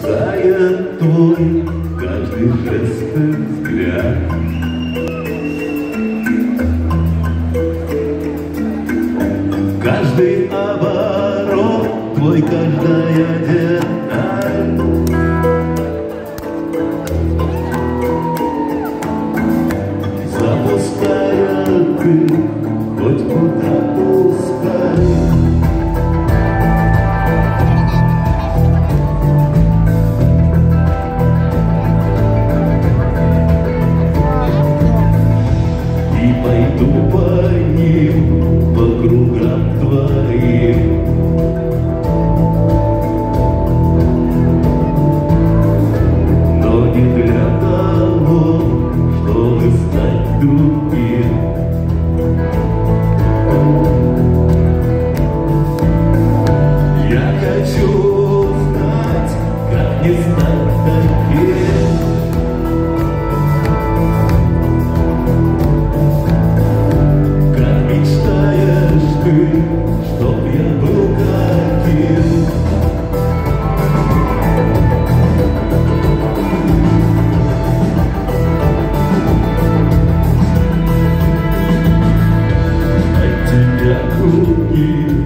Пропуская твой каждый жест и взгляд. Каждый оборот, твой каждая деталь. Запуская ты хоть куда И пойду по по кругам твоим. Но не для того, чтобы стать другим. Я хочу знать, как не стать таким. tudo que